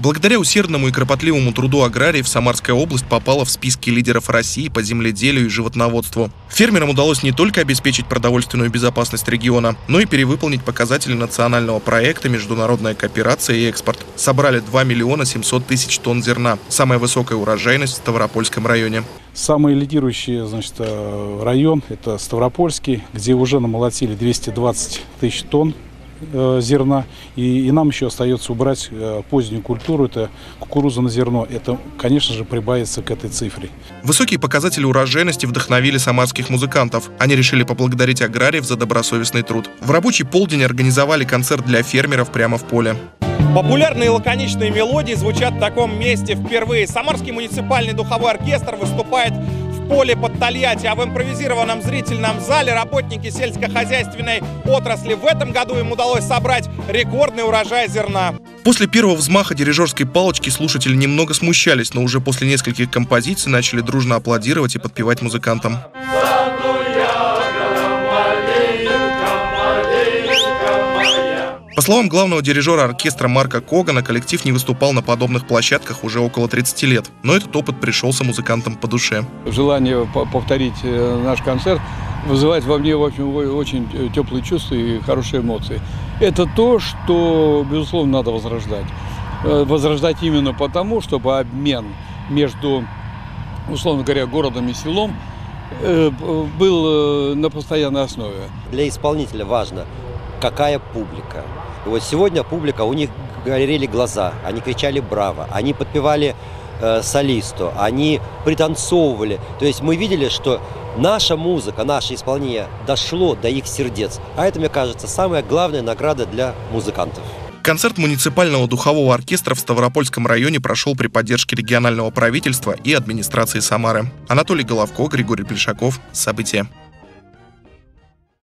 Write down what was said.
Благодаря усердному и кропотливому труду аграриев Самарская область попала в списки лидеров России по земледелию и животноводству. Фермерам удалось не только обеспечить продовольственную безопасность региона, но и перевыполнить показатели национального проекта «Международная кооперация и экспорт». Собрали 2 миллиона 700 тысяч тонн зерна. Самая высокая урожайность в Ставропольском районе. Самый лидирующий значит, э, район – это Ставропольский, где уже намолотили 220 тысяч тонн зерна. И, и нам еще остается убрать э, позднюю культуру, это кукуруза на зерно. Это, конечно же, прибавится к этой цифре. Высокие показатели урожайности вдохновили самарских музыкантов. Они решили поблагодарить аграриев за добросовестный труд. В рабочий полдень организовали концерт для фермеров прямо в поле. Популярные лаконичные мелодии звучат в таком месте впервые. Самарский муниципальный духовой оркестр выступает поле под Тольятти, а в импровизированном зрительном зале работники сельскохозяйственной отрасли в этом году им удалось собрать рекордный урожай зерна. После первого взмаха дирижерской палочки слушатели немного смущались, но уже после нескольких композиций начали дружно аплодировать и подпевать музыкантам. Словам главного дирижера оркестра Марка Когана, коллектив не выступал на подобных площадках уже около 30 лет, но этот опыт пришелся музыкантам по душе. Желание повторить э, наш концерт вызывает во мне очень, очень теплые чувства и хорошие эмоции. Это то, что, безусловно, надо возрождать. Э, возрождать именно потому, чтобы обмен между, условно говоря, городом и селом э, был на постоянной основе. Для исполнителя важно, какая публика. И вот сегодня публика, у них горели глаза, они кричали «Браво!», они подпевали э, солисту, они пританцовывали. То есть мы видели, что наша музыка, наше исполнение дошло до их сердец. А это, мне кажется, самая главная награда для музыкантов. Концерт муниципального духового оркестра в Ставропольском районе прошел при поддержке регионального правительства и администрации Самары. Анатолий Головко, Григорий Плешаков. События.